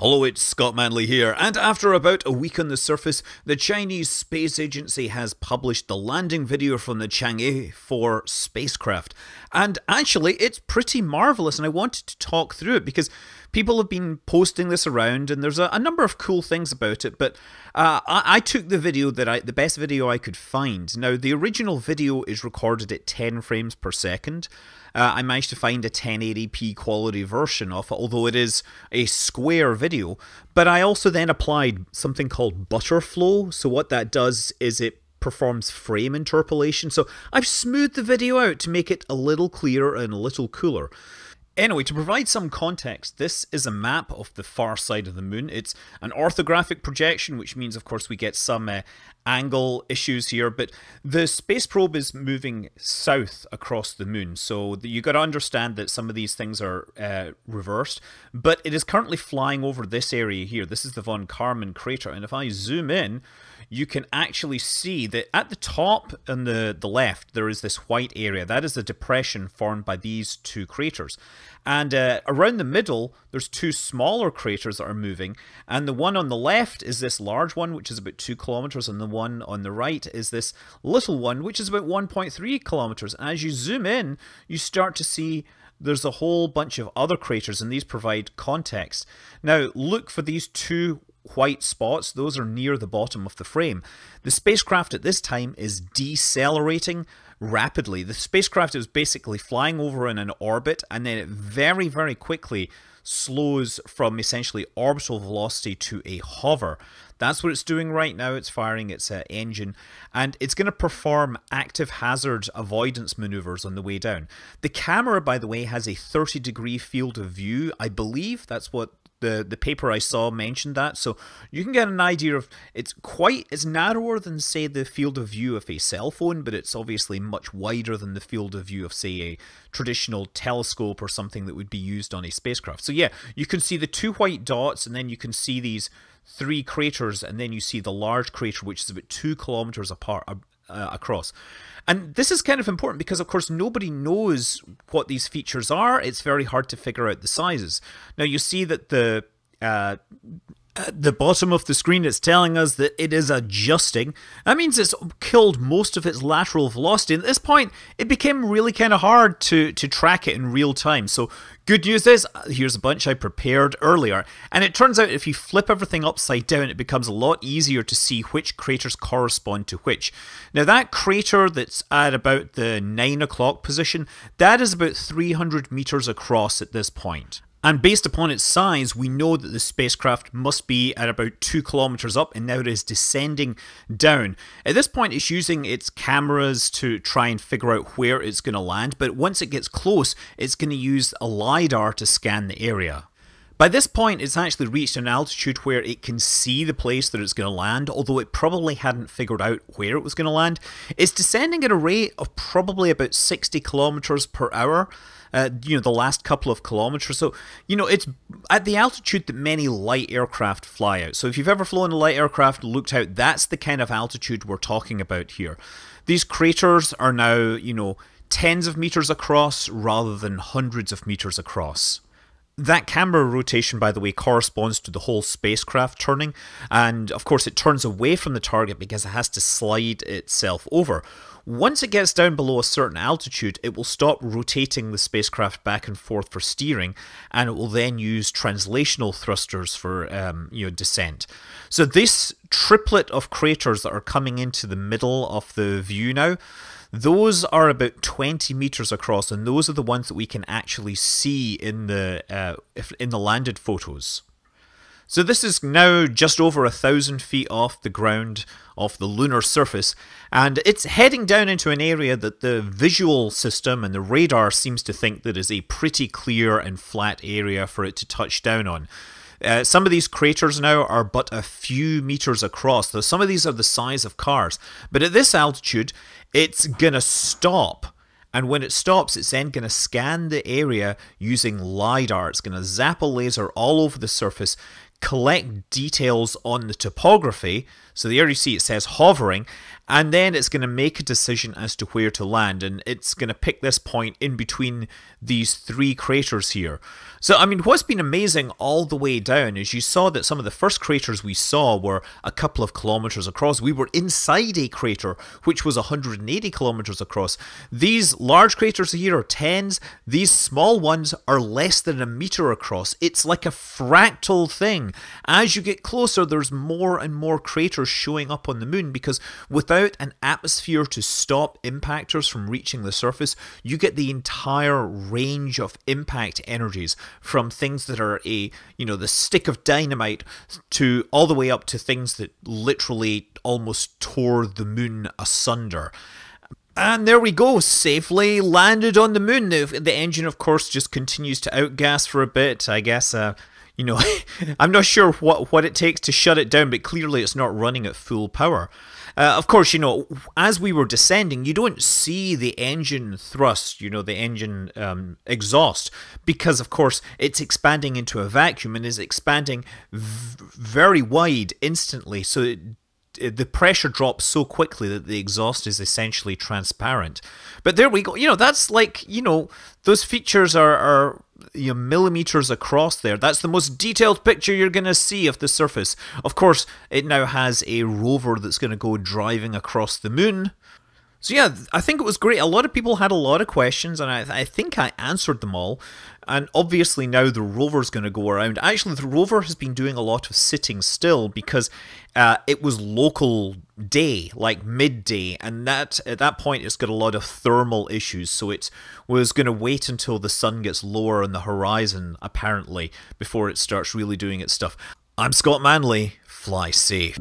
Hello, it's Scott Manley here, and after about a week on the surface, the Chinese Space Agency has published the landing video from the Chang'e 4 spacecraft. And actually, it's pretty marvelous, and I wanted to talk through it because people have been posting this around, and there's a, a number of cool things about it. But uh, I, I, took the video that I, the best video I could find. Now, the original video is recorded at 10 frames per second. Uh, I managed to find a 1080p quality version of it, although it is a square video. But I also then applied something called Butterflow. So what that does is it performs frame interpolation. So I've smoothed the video out to make it a little clearer and a little cooler. Anyway, to provide some context, this is a map of the far side of the moon. It's an orthographic projection, which means, of course, we get some uh, angle issues here, but the space probe is moving south across the moon. So you got to understand that some of these things are uh, reversed, but it is currently flying over this area here. This is the von Karman crater, and if I zoom in, you can actually see that at the top and the, the left, there is this white area. That is the depression formed by these two craters. And uh, around the middle, there's two smaller craters that are moving. And the one on the left is this large one, which is about two kilometers. And the one on the right is this little one, which is about 1.3 kilometers. As you zoom in, you start to see there's a whole bunch of other craters and these provide context. Now look for these two white spots, those are near the bottom of the frame. The spacecraft at this time is decelerating rapidly. The spacecraft is basically flying over in an orbit and then it very, very quickly slows from essentially orbital velocity to a hover. That's what it's doing right now. It's firing its uh, engine and it's going to perform active hazard avoidance maneuvers on the way down. The camera, by the way, has a 30 degree field of view. I believe that's what the the paper I saw mentioned that, so you can get an idea of it's quite it's narrower than say the field of view of a cell phone, but it's obviously much wider than the field of view of say a traditional telescope or something that would be used on a spacecraft. So yeah, you can see the two white dots, and then you can see these three craters, and then you see the large crater which is about two kilometers apart uh, across. And this is kind of important because, of course, nobody knows what these features are. It's very hard to figure out the sizes. Now, you see that the uh, at the bottom of the screen it's telling us that it is adjusting. That means it's killed most of its lateral velocity. At this point, it became really kind of hard to, to track it in real time. So good news is, here's a bunch I prepared earlier. And it turns out if you flip everything upside down, it becomes a lot easier to see which craters correspond to which. Now that crater that's at about the 9 o'clock position, that is about 300 meters across at this point. And based upon its size, we know that the spacecraft must be at about 2 kilometers up and now it is descending down. At this point, it's using its cameras to try and figure out where it's going to land, but once it gets close, it's going to use a LiDAR to scan the area. By this point, it's actually reached an altitude where it can see the place that it's going to land, although it probably hadn't figured out where it was going to land. It's descending at a rate of probably about 60 kilometers per hour uh, you know, the last couple of kilometers. So, you know, it's at the altitude that many light aircraft fly out. So if you've ever flown a light aircraft looked out, that's the kind of altitude we're talking about here. These craters are now, you know, tens of meters across rather than hundreds of meters across. That camera rotation, by the way, corresponds to the whole spacecraft turning, and of course, it turns away from the target because it has to slide itself over. Once it gets down below a certain altitude, it will stop rotating the spacecraft back and forth for steering, and it will then use translational thrusters for um, you know descent. So this triplet of craters that are coming into the middle of the view now those are about 20 meters across, and those are the ones that we can actually see in the uh, in the landed photos. So this is now just over a thousand feet off the ground off the lunar surface, and it's heading down into an area that the visual system and the radar seems to think that is a pretty clear and flat area for it to touch down on. Uh, some of these craters now are but a few meters across, though some of these are the size of cars. But at this altitude, it's going to stop. And when it stops, it's then going to scan the area using LiDAR. It's going to zap a laser all over the surface, collect details on the topography. So there you see it says hovering. And then it's going to make a decision as to where to land, and it's going to pick this point in between these three craters here. So, I mean, what's been amazing all the way down is you saw that some of the first craters we saw were a couple of kilometers across. We were inside a crater which was 180 kilometers across. These large craters here are tens, these small ones are less than a meter across. It's like a fractal thing. As you get closer, there's more and more craters showing up on the moon because without an atmosphere to stop impactors from reaching the surface, you get the entire range of impact energies from things that are a, you know, the stick of dynamite to all the way up to things that literally almost tore the moon asunder. And there we go, safely landed on the moon. The, the engine, of course, just continues to outgas for a bit. I guess, uh, you know, I'm not sure what, what it takes to shut it down, but clearly it's not running at full power. Uh, of course, you know, as we were descending, you don't see the engine thrust, you know, the engine um, exhaust, because of course it's expanding into a vacuum and is expanding very wide instantly. So it the pressure drops so quickly that the exhaust is essentially transparent. But there we go. You know, that's like, you know, those features are, are you know, millimeters across there. That's the most detailed picture you're going to see of the surface. Of course, it now has a rover that's going to go driving across the moon. So yeah, I think it was great. A lot of people had a lot of questions, and I, I think I answered them all. And obviously now the rover's going to go around. Actually, the rover has been doing a lot of sitting still because uh, it was local day, like midday, and that at that point it's got a lot of thermal issues. So it was going to wait until the sun gets lower on the horizon, apparently, before it starts really doing its stuff. I'm Scott Manley. Fly safe.